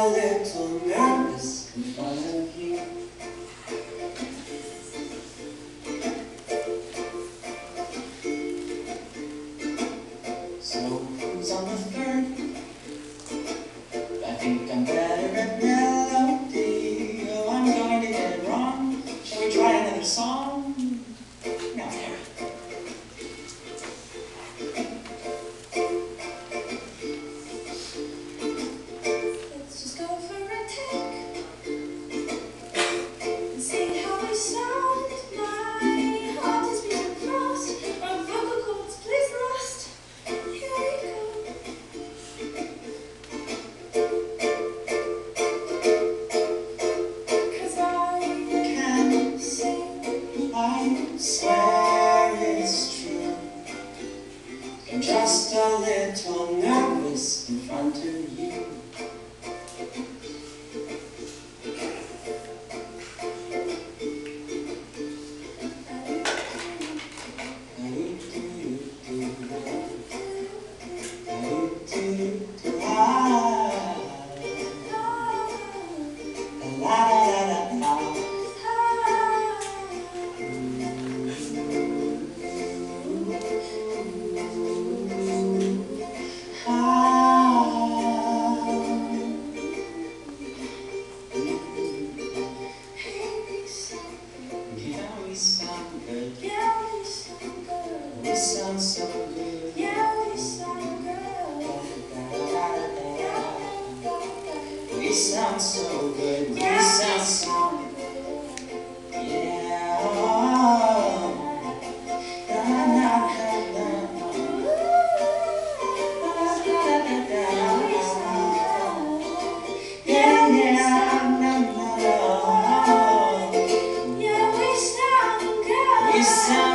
a little nervous in front of you. So who's on the third? I think I'm my little nervous in front of you. Ah. sound so good. Yeah. We sound so good. Yeah. Oh. Da, da, da, yeah, yeah, no, no, no. Yeah, we sound good. We sound